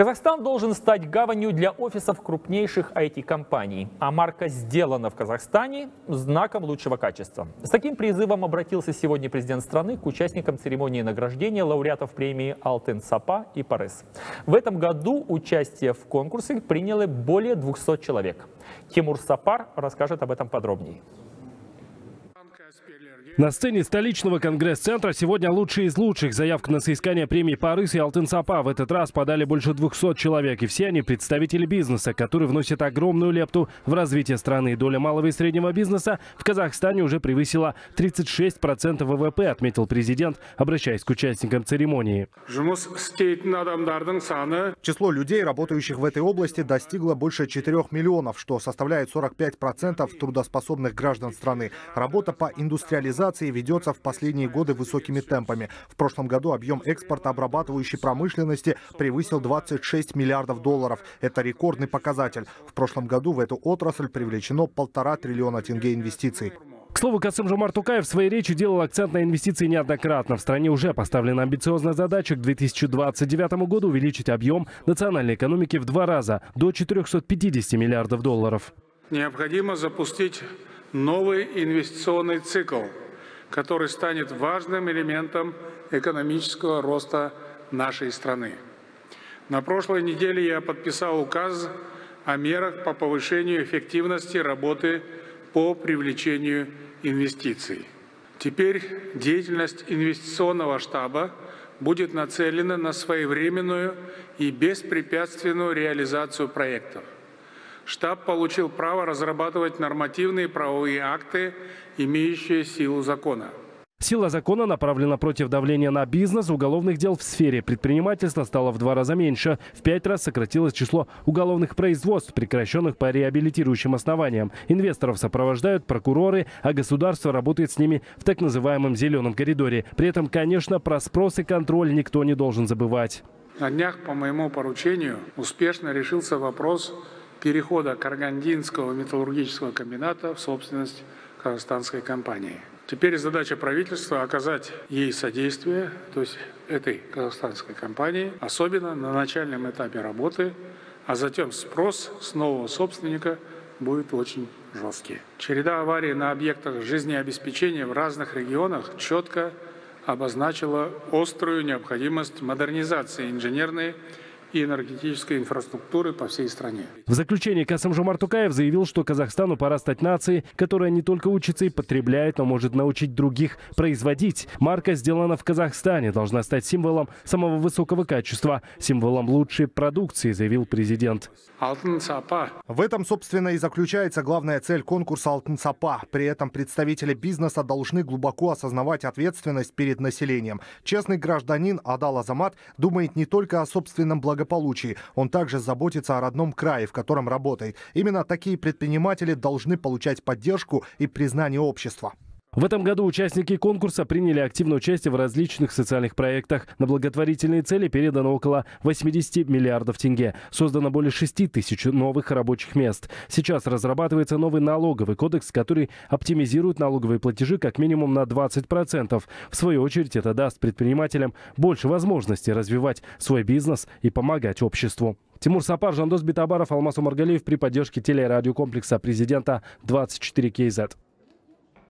Казахстан должен стать гаванью для офисов крупнейших IT-компаний, а марка «Сделано в Казахстане» – знаком лучшего качества. С таким призывом обратился сегодня президент страны к участникам церемонии награждения лауреатов премии «Алтын Сапа» и «Парис». В этом году участие в конкурсе приняло более 200 человек. Тимур Сапар расскажет об этом подробнее. На сцене столичного конгресс-центра сегодня лучшие из лучших. Заявка на соискание премии Парыс и Алтын-Сапа в этот раз подали больше 200 человек. И все они представители бизнеса, который вносит огромную лепту в развитие страны. Доля малого и среднего бизнеса в Казахстане уже превысила 36% ВВП, отметил президент, обращаясь к участникам церемонии. Число людей, работающих в этой области, достигло больше 4 миллионов, что составляет 45% трудоспособных граждан страны. Работа по индустриализации ведется в последние годы высокими темпами. В прошлом году объем экспорта обрабатывающей промышленности превысил 26 миллиардов долларов. Это рекордный показатель. В прошлом году в эту отрасль привлечено полтора триллиона тенге инвестиций. К слову, Касым Жумар Тукаев в своей речи делал акцент на инвестиции неоднократно. В стране уже поставлена амбициозная задача к 2029 году увеличить объем национальной экономики в два раза, до 450 миллиардов долларов. Необходимо запустить новый инвестиционный цикл – который станет важным элементом экономического роста нашей страны. На прошлой неделе я подписал указ о мерах по повышению эффективности работы по привлечению инвестиций. Теперь деятельность инвестиционного штаба будет нацелена на своевременную и беспрепятственную реализацию проектов – штаб получил право разрабатывать нормативные правовые акты, имеющие силу закона. Сила закона направлена против давления на бизнес. Уголовных дел в сфере предпринимательства стало в два раза меньше. В пять раз сократилось число уголовных производств, прекращенных по реабилитирующим основаниям. Инвесторов сопровождают прокуроры, а государство работает с ними в так называемом «зеленом коридоре». При этом, конечно, про спрос и контроль никто не должен забывать. На днях по моему поручению успешно решился вопрос перехода Каргандинского металлургического комбината в собственность казахстанской компании. Теперь задача правительства оказать ей содействие, то есть этой казахстанской компании, особенно на начальном этапе работы, а затем спрос с нового собственника будет очень жесткий. Череда аварий на объектах жизнеобеспечения в разных регионах четко обозначила острую необходимость модернизации инженерной и энергетической инфраструктуры по всей стране. В заключение Касым Жомар Тукаев заявил, что Казахстану пора стать нацией, которая не только учится и потребляет, но может научить других производить. Марка сделана в Казахстане, должна стать символом самого высокого качества, символом лучшей продукции, заявил президент. В этом, собственно, и заключается главная цель конкурса Алтын Сапа. При этом представители бизнеса должны глубоко осознавать ответственность перед населением. Честный гражданин Адал Азамат думает не только о собственном благополучии, благополучии. Он также заботится о родном крае, в котором работает. Именно такие предприниматели должны получать поддержку и признание общества. В этом году участники конкурса приняли активное участие в различных социальных проектах. На благотворительные цели передано около 80 миллиардов тенге. Создано более 6 тысяч новых рабочих мест. Сейчас разрабатывается новый налоговый кодекс, который оптимизирует налоговые платежи как минимум на 20%. В свою очередь это даст предпринимателям больше возможностей развивать свой бизнес и помогать обществу. Тимур Сапар, Жандос Битабаров, Алмаз Умаргалиев при поддержке телерадиокомплекса президента 24 КЗ.